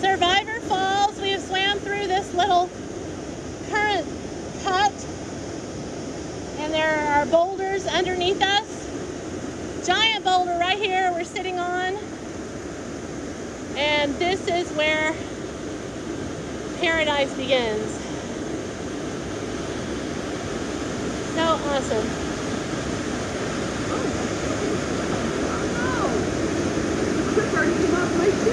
Survivor Falls, we have swam through this little current cut and there are boulders underneath us. Giant boulder right here we're sitting on. And this is where paradise begins. So awesome. Oh. Oh, no.